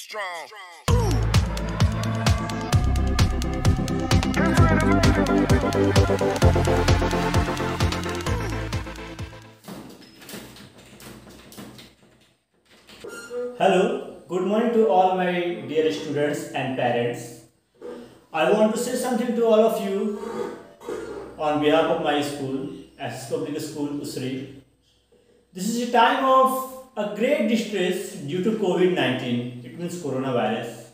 strong. Hello, good morning to all my dear students and parents. I want to say something to all of you on behalf of my school, SS Public School Usari. This is a time of a great distress due to COVID 19, it means coronavirus.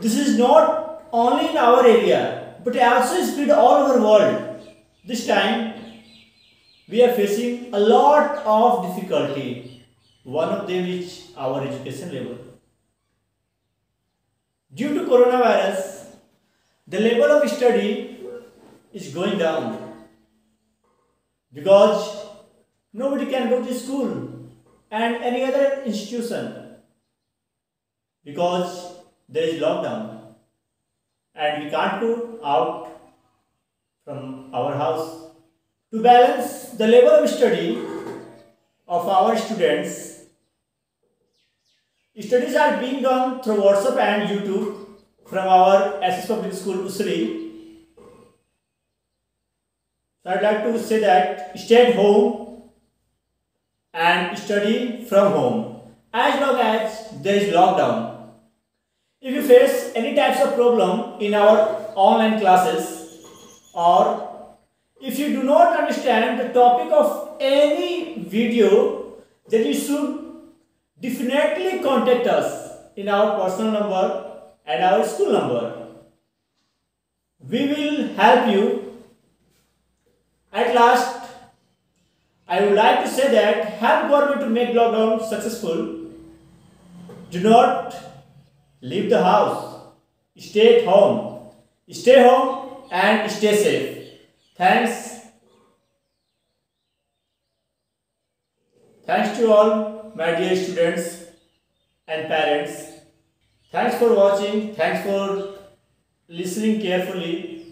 This is not only in our area but also spread all over the world. This time we are facing a lot of difficulty one of them is our education level. Due to coronavirus, the level of study is going down because nobody can go to school and any other institution. Because there is lockdown. And we can't go out from our house to balance the level of study of our students. Studies are being done through WhatsApp and YouTube from our SS Public School Usari. So I'd like to say that stay at home and study from home as long as there is lockdown. If you face any types of problem in our online classes or if you do not understand the topic of any video then you should definitely contact us in our personal number and our school number. We will help you. At last, I would like to say that help government to make lockdown successful. Do not leave the house. Stay at home. Stay home and stay safe. Thanks. Thanks to all my dear students and parents. Thanks for watching. Thanks for listening carefully.